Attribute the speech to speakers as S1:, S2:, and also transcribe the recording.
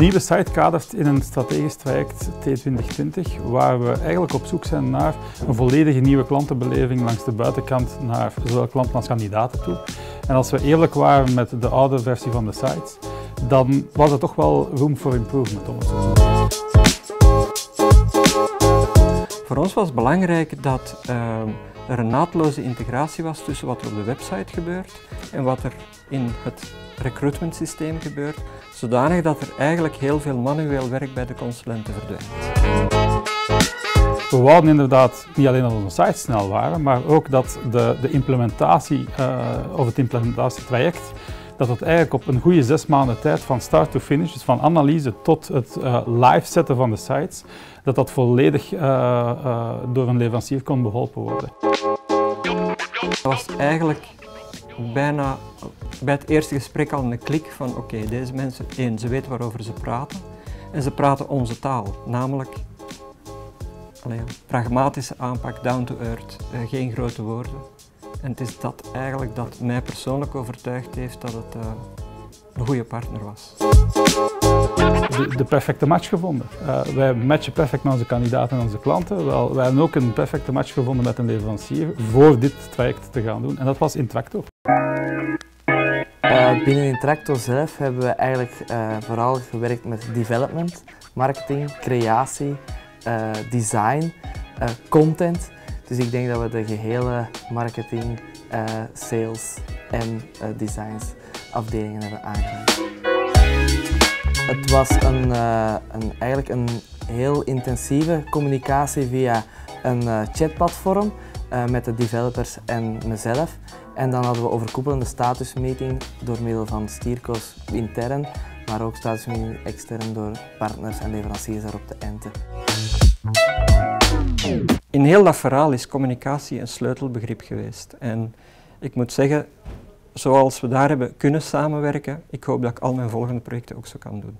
S1: site kadert in een strategisch traject T2020, waar we eigenlijk op zoek zijn naar een volledige nieuwe klantenbeleving langs de buitenkant naar zowel klanten als kandidaten toe. En als we eerlijk waren met de oude versie van de site, dan was er toch wel room for improvement om te zeggen.
S2: Voor ons was belangrijk dat uh, er een naadloze integratie was tussen wat er op de website gebeurt en wat er in het recruitment systeem gebeurt, zodanig dat er eigenlijk heel veel manueel werk bij de consulenten verdwijnt.
S1: We wouden inderdaad niet alleen dat onze sites snel waren, maar ook dat de, de implementatie uh, of het implementatietraject dat het eigenlijk op een goede zes maanden tijd van start to finish, dus van analyse tot het uh, live zetten van de sites, dat dat volledig uh, door een leverancier kon beholpen worden.
S2: Dat was eigenlijk bijna bij het eerste gesprek al een klik van oké, deze mensen, één, ze weten waarover ze praten en ze praten onze taal, namelijk allee, pragmatische aanpak, down to earth, geen grote woorden. En het is dat eigenlijk dat mij persoonlijk overtuigd heeft dat het uh, een goede partner was.
S1: De, de perfecte match gevonden. Uh, wij matchen perfect met onze kandidaten en onze klanten. Wel, wij hebben ook een perfecte match gevonden met een leverancier voor dit traject te gaan doen. En dat was Intracto.
S3: Uh, binnen Intracto zelf hebben we eigenlijk vooral gewerkt met development, marketing, creatie, design, content. Dus ik denk dat we de gehele marketing, uh, sales en uh, designs afdelingen hebben aangepakt. Het was een, uh, een, eigenlijk een heel intensieve communicatie via een chatplatform met de developers en mezelf. En dan hadden we overkoepelende statusmeeting door middel van stierko's intern, maar ook statusmeeting extern door partners en leveranciers daarop te enten.
S2: In heel dat verhaal is communicatie een sleutelbegrip geweest. En ik moet zeggen, zoals we daar hebben kunnen samenwerken, ik hoop dat ik al mijn volgende projecten ook zo kan doen.